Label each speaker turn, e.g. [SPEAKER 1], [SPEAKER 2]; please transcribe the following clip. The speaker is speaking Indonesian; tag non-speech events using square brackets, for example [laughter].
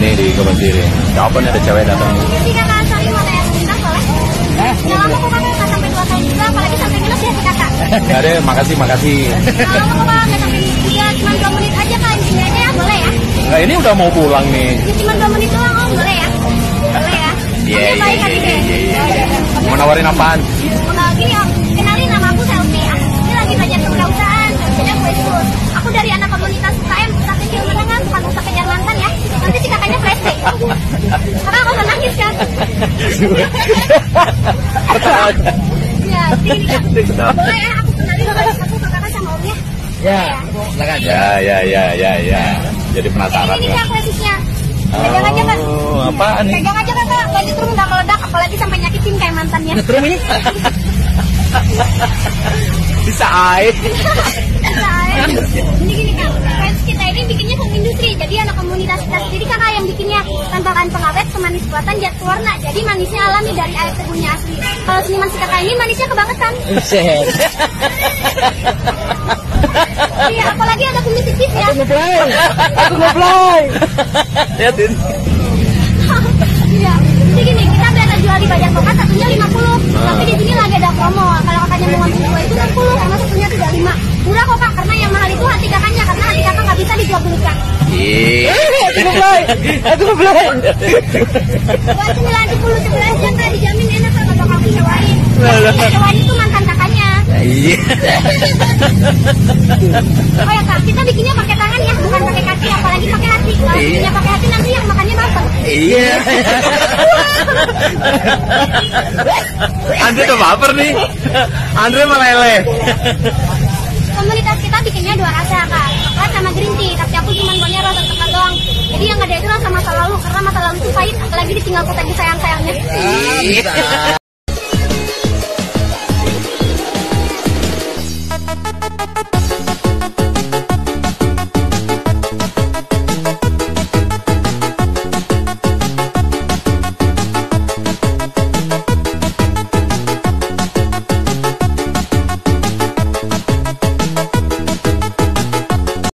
[SPEAKER 1] ini di kebun sirih. Kapan ada cewek datang?
[SPEAKER 2] Jadi kakak saling mau kayak sebentar boleh? Nggak lama kok kakak nggak sampai dua tahun juga, apalagi sampai ngeles ya si kakak.
[SPEAKER 1] Nggak ada, makasih makasih.
[SPEAKER 2] Nggak lama kok kakak nggak sampai juga, cuma dua menit aja intinya aja ya, boleh ya?
[SPEAKER 1] Nah, ini udah mau pulang nih.
[SPEAKER 2] Ya, cuma dua menit doang om, boleh ya? Boleh ya?
[SPEAKER 1] Iya, iya, iya, iya, iya.
[SPEAKER 2] Ya udah.
[SPEAKER 1] Mau nawarin apaan?
[SPEAKER 2] Nah, gini om, kenalin nama aku Selfie. Aku ini lagi belajar kewirausahaan, kerjanya kue sus. Aku dari anak komunitas UKM, usaha kecil menengah, bukan usaha kejar mantan ya. Nanti si kakaknya flashback. Karena aku kan. Ya. Boleh ya, aku kenalin aku ke kakak sama omnya.
[SPEAKER 3] Ya, silakan.
[SPEAKER 1] Ya, ya, ya, ya, ya. Jadi penasaran
[SPEAKER 2] Ini
[SPEAKER 1] ya.
[SPEAKER 2] kak kue susnya. Pegang aja kak.
[SPEAKER 1] Oh, apaan nih?
[SPEAKER 2] Pegang aja kakak, lanjut turun nggak meledak, apalagi sampai nyakitin kayak mantannya.
[SPEAKER 3] Nyetrum ini. [laughs]
[SPEAKER 1] Bisa air. [laughs]
[SPEAKER 2] Nah, Ini gini kak, fans kita ini bikinnya home industri, jadi anak komunitas kita sendiri kakak yang bikinnya tanpa bahan pengawet, pemanis buatan, jat warna, jadi manisnya alami dari air tebunya asli. Kalau seniman si kakak ini manisnya kebangetan. [laughs] Iya, apalagi ada kumis tipis ya.
[SPEAKER 3] Ngeplay. Aku ngeplay.
[SPEAKER 1] Liatin. [laughs]
[SPEAKER 2] Iya, jadi gini, kita biasa jual di Banyak Pokat satunya 50 Tapi di sini lagi ada promo Kalau kakaknya mau ngambil dua itu 60 Sama satunya 35 Murah kok kak, karena yang mahal itu hati kakaknya Karena hati kakak nggak bisa dijual belikan
[SPEAKER 1] Iya.
[SPEAKER 3] Aku ngeplay. Aku ngeplay.
[SPEAKER 2] Buat 90 sebelah aja kak, dijamin enak kak Kalau kakak sewain Sewain itu mantan kakaknya
[SPEAKER 1] Iya.
[SPEAKER 2] Oh ya kak, kita bikinnya pakai tangan ya Bukan pakai kaki, apalagi pakai hati Kalau
[SPEAKER 1] Iya.
[SPEAKER 2] bikinnya pakai hati nanti yang makannya matang
[SPEAKER 1] Iya. Andre tuh baper nih. Andre meleleh.
[SPEAKER 2] Komunitas kita bikinnya dua rasa kak sama green tea Tapi aku cuma maunya rasa coklat doang Jadi yang ada itu rasa masa lalu Karena masa lalu itu pahit Apalagi ditinggal kota sayang-sayangnya
[SPEAKER 1] Iya.